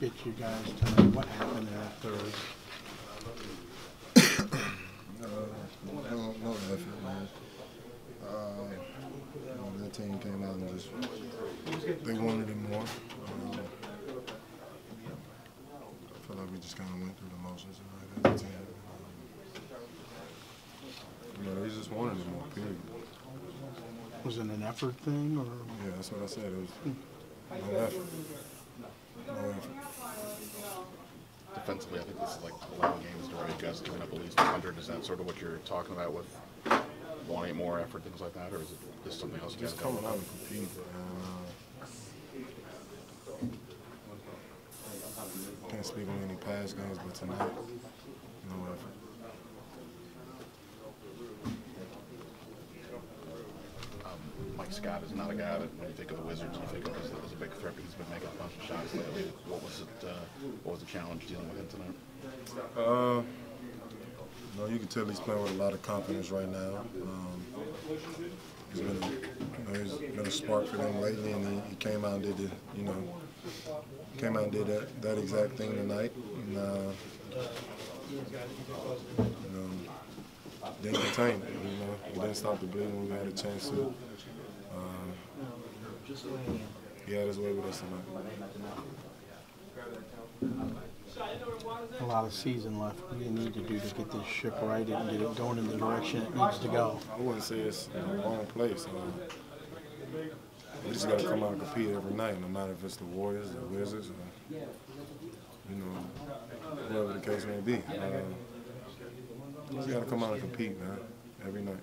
get you guys to know What happened in that third? Uh, no, no effort, man. Uh, you know, that team came out and just they wanted it more. Um, I feel like we just kind of went through the motions tonight as a team. Um, you know, they just wanted it more. Period. Was it an effort thing or? Yeah, that's what I said. It was no effort. No effort. Defensively, I think this is like 11 games in a row. You guys giving up at least 100. Is that sort of what you're talking about with wanting more effort, things like that, or is it just something else? Just coming out and competing. Uh, can't speak on any past games, but tonight, no effort. Um, Scott is not a guy that, when you think of the Wizards, you think of as, as a big threat, but he's been making a bunch of shots lately. What was it? Uh, what was the challenge dealing with him tonight? Uh, no, you can tell he's playing with a lot of confidence right now. Um, he's been, a, you know, he's been a spark for them lately, and he, he came out and did the, you know, came out and did that, that exact thing tonight. And, uh, you know, didn't contain it. You know, didn't stop the bleeding we had a chance to. Uh, he had his way with us tonight. A lot of season left. What do you need to do to get this ship right and get it going in the direction it needs to go? I wouldn't say it's in the wrong place. Uh, we just got to come out and compete every night, no matter if it's the Warriors, the Wizards, or you know, whatever the case may be. Uh, we just got to come out and compete, man, every night.